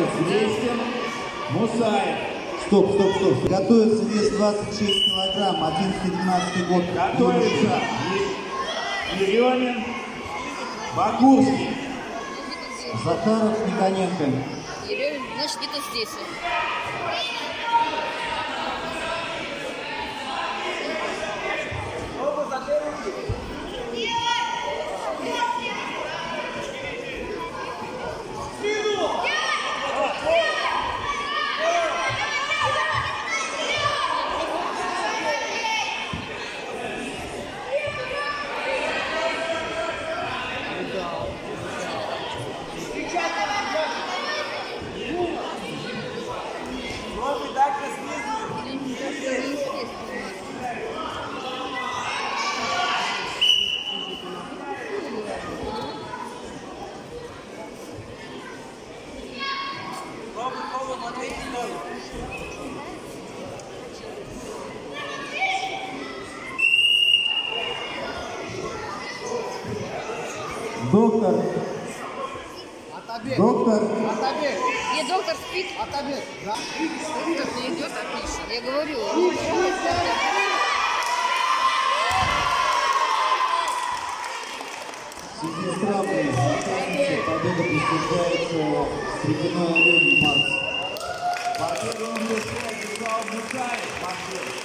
Известен. Мусаев. Стоп, стоп, стоп. Готовится вес 26 килограмм, 11-12 год. Готовится Еремин. Бакурский. Захаров, Никоненко. Еремин, значит, где-то здесь. он. Доктор. Доктор. Где доктор спит? Доктор не идет, отлично. Я говорю. В связи с травмой участница победа присуждается Стрекиной Алене Маркс. Победу он держал Мусаев. Максим. Макс.